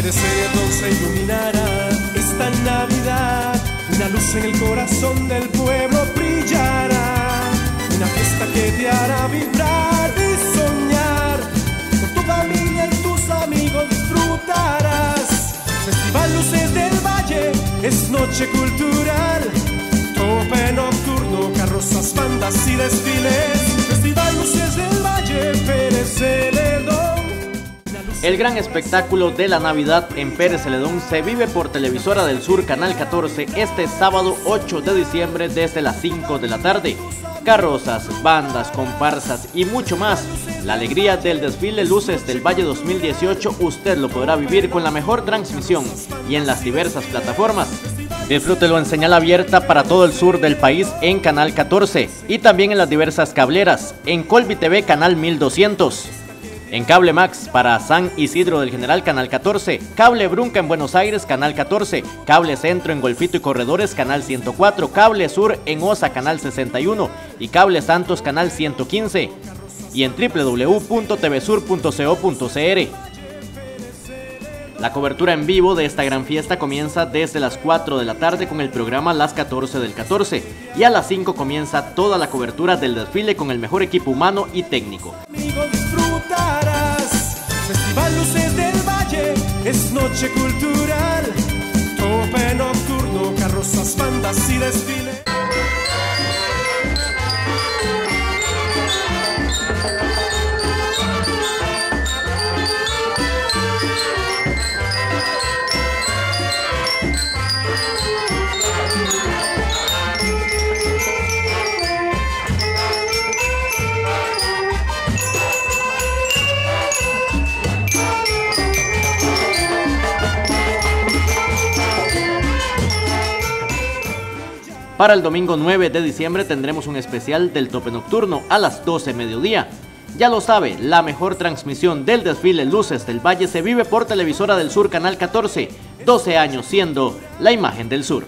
Celedón se iluminará esta Navidad. Una luz en el corazón del pueblo brillará. Una fiesta que te hará vibrar y soñar. Con tu familia y tus amigos disfrutarás. Festival Luces del Valle es noche cultural. Tope nocturno, carrozas, bandas y desfiles. El gran espectáculo de la Navidad en Pérez Celedón se vive por Televisora del Sur Canal 14 este sábado 8 de diciembre desde las 5 de la tarde. Carrozas, bandas, comparsas y mucho más. La alegría del desfile Luces del Valle 2018 usted lo podrá vivir con la mejor transmisión y en las diversas plataformas. Disfrútelo en señal abierta para todo el sur del país en Canal 14 y también en las diversas cableras, en Colby TV Canal 1200. En Cable Max para San Isidro del General Canal 14, Cable Brunca en Buenos Aires Canal 14, Cable Centro en Golfito y Corredores Canal 104, Cable Sur en Osa Canal 61 y Cable Santos Canal 115 y en www.tvsur.co.cr. La cobertura en vivo de esta gran fiesta comienza desde las 4 de la tarde con el programa Las 14 del 14 y a las 5 comienza toda la cobertura del desfile con el mejor equipo humano y técnico. Festival Luces del Valle es noche cultural. Tope nocturno, carrozas, bandas y desfiles. Para el domingo 9 de diciembre tendremos un especial del tope nocturno a las 12 mediodía. Ya lo sabe, la mejor transmisión del desfile Luces del Valle se vive por Televisora del Sur Canal 14, 12 años siendo la imagen del sur.